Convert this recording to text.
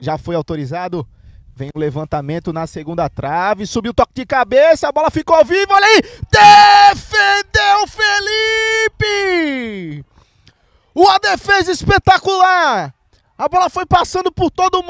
já foi autorizado. Vem o levantamento na segunda trave, subiu o toque de cabeça, a bola ficou viva, olha aí! Defendeu Felipe! Uma defesa espetacular! A bola foi passando por todo mundo.